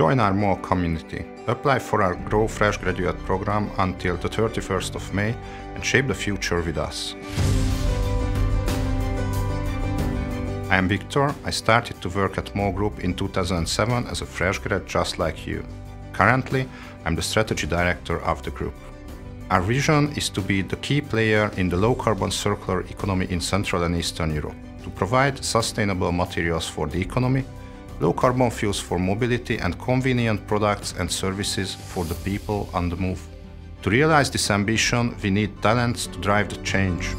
Join our MOL community. Apply for our Growww Fresh graduate program until the 31st of May and shape the future with us. I am Viktor. I started to work at MOL Group in 2007 as a fresh grad just like you. Currently, I'm the strategy director of the group. Our vision is to be the key player in the low carbon circular economy in Central and Eastern Europe, to provide sustainable materials for the economy, low carbon fuels for mobility, and convenient products and services for the people on the move. To realize this ambition, we need talents to drive the change.